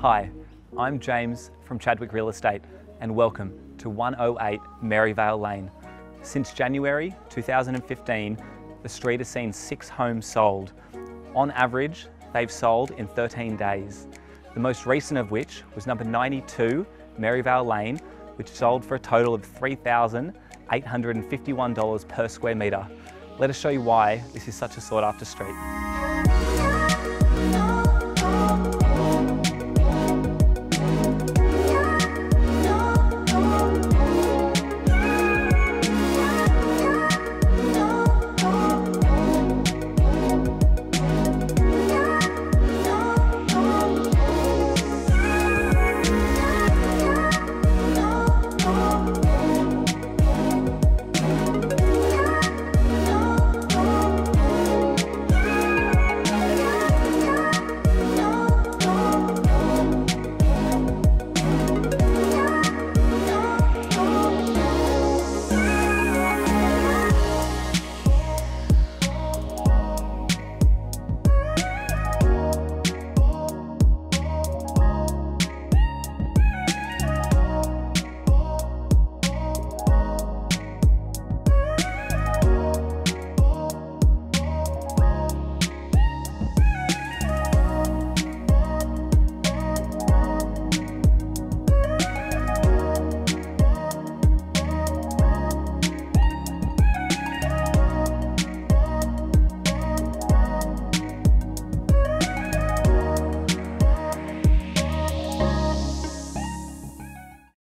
Hi, I'm James from Chadwick Real Estate and welcome to 108 Merrivale Lane. Since January 2015, the street has seen six homes sold. On average, they've sold in 13 days. The most recent of which was number 92 Merrivale Lane, which sold for a total of $3,851 per square metre. Let us show you why this is such a sought after street.